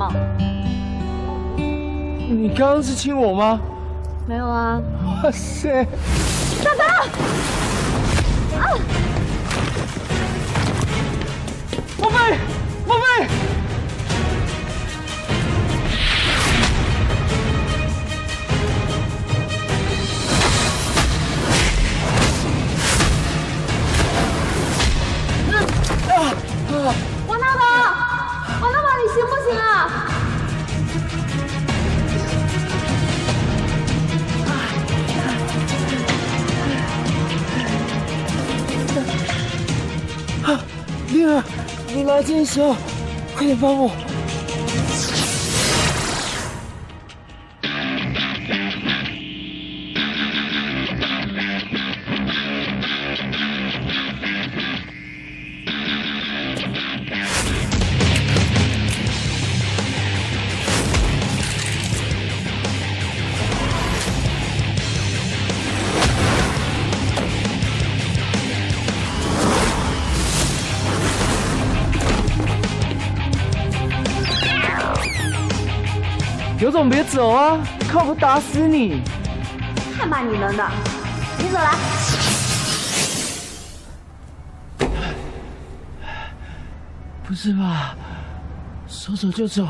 到。你刚刚是亲我吗？没有啊。哇塞！大哥！啊！莫非？莫非？王大灵儿，你来真香，快点帮我！有种别走啊！看我不打死你！看把你能的！你走来。不是吧？说走就走，